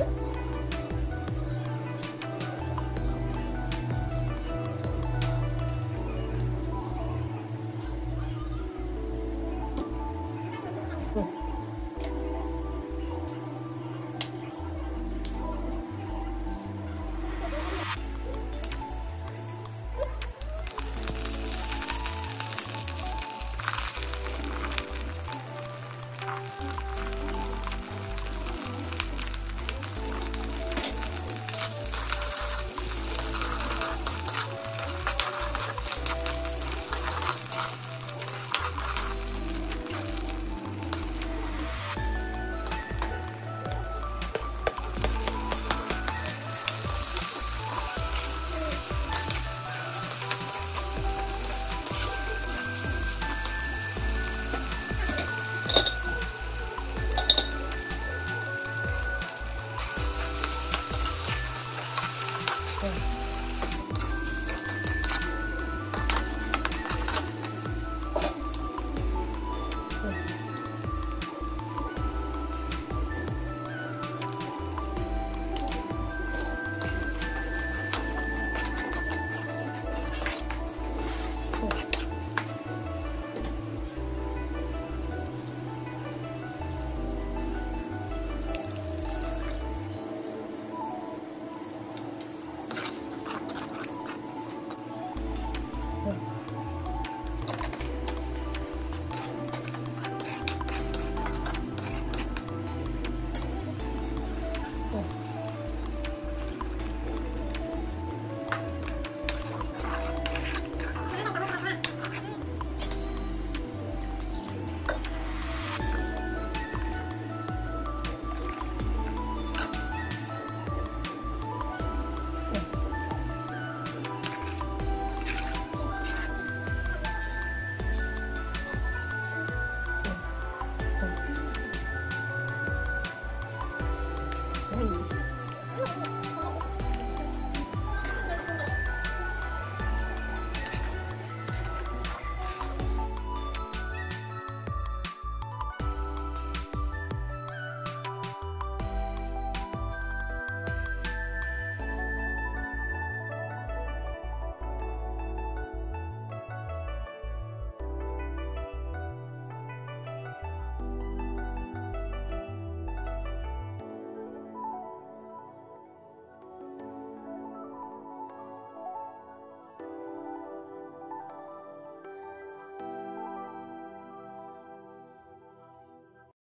응? Okay.